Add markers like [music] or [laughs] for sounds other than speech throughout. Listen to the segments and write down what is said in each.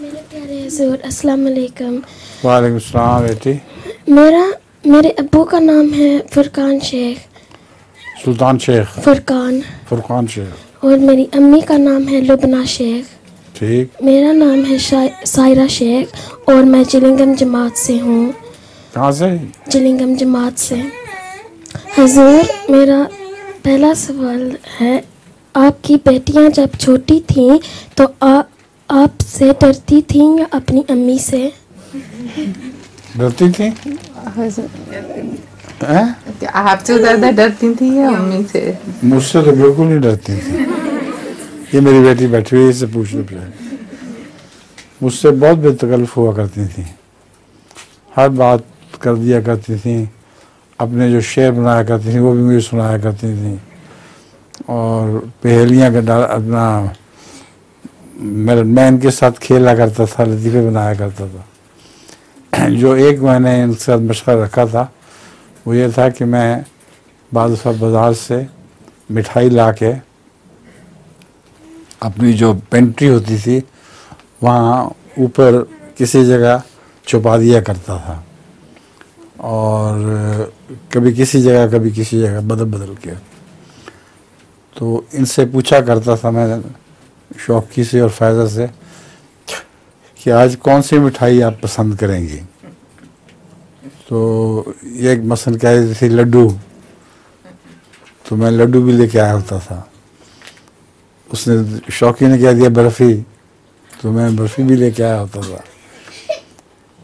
मेरे प्यारे हजूर अस्सलाम वालेकुम। वालेकुम सलाम बेटी। मेरा मेरे अब्बू का नाम है फुरकान शेख। सुल्तान शेख। फुरकान। फुरकान शेख। और मेरी अम्मी का नाम है लुबना शेख। ठीक। मेरा नाम है सायरा शेख और मैं चिलिंगम जमात से हूँ। कहाँ से? चिलिंगम जमात से। हजूर मेरा पहला सवाल है आपकी बेटियाँ जब छोटी थीं तो आ, आपसे डरती थी या अपनी अम्मी से? डरती थी? हैं? आपसे ज़्यादा डरती थी या मम्मी से? मुझसे तो बिल्कुल नहीं डरती थी। ये मेरी बेटी बैठी हुई है, इससे पूछ लो मुझसे बहुत बेतकल्फ हुआ करती थी। हर बात कर दिया करती थी। अपने जो शेर बनाया करती थी वो भी मुझे सुनाया करती थी। और पहेलियाँ का डाल अपना मैं मैं इनके साथ खेला करता था, लतीफ़े बनाया करता था। जो एक मैंने इनके साथ मशा रखा था, वो ये था कि मैं बाद बाज़ार से मिठाई ला के अपनी जो पेंट्री होती थी, वहाँ ऊपर किसी जगह छुपा दिया करता था। और कभी किसी जगह, कभी किसी जगह बदल बदल के। तो इनसे पूछा करता था मैं शौकी से और फ़ायदा से, कि आज कौन सी मिठाई आप पसंद करेंगी? तो ये एक मसन कह रही थी लड्डू। तो मैं लड्डू भी लेके आया होता था। उसने शौकी ने कह दिया, बर्फ़ी? तो मैं बर्फ़ी भी लेके आया होता था।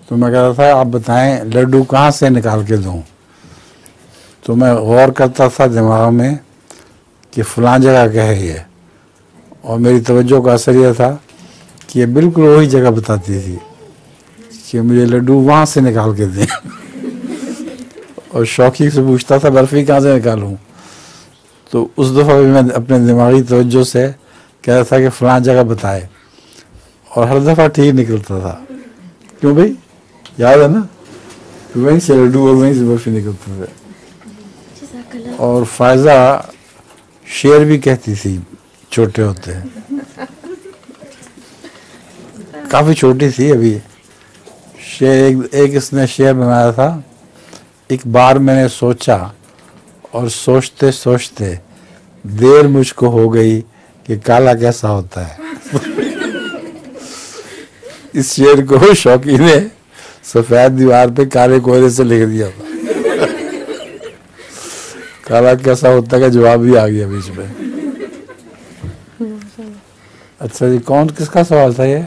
तो मैं कह रहा था, आप बताएँ, लड्डू कहाँ से निकाल के दूँ? तो मैं गौर करता था दिमाग में कि फलां जगह का है ये? और मेरी तवज्जो का असर यह था कि ये बिल्कुल वही जगह बताती थी कि मुझे लड्डू वहाँ से निकाल के दें। [laughs] और शौकी से पूछता था बर्फ़ी कहाँ से निकालूं? तो उस दफ़ा भी मैं अपने दिमागी तवज्जो से कह रहा था कि फलां जगह बताए। और हर दफ़ा ठीक निकलता था। क्यों भाई? याद है ना? वहीं से लड्डू और वहीं से बर्फ़ी निकलते थे। और फायजा शेर भी कहती थी। छोटे होते हैं। काफ़ी छोटी थी अभी। शेर एक, एक इसने शेर बनाया था। एक बार मैंने सोचा और सोचते सोचते देर मुझको हो गई कि काला कैसा होता है। इस शेर को शौकी ने सफ़ेद दीवार पे काले कोयले से लिख दिया था। काला कैसा होता है का जवाब भी आ गया बीच में। अच्छा जी कौन किसका सवाल था ये?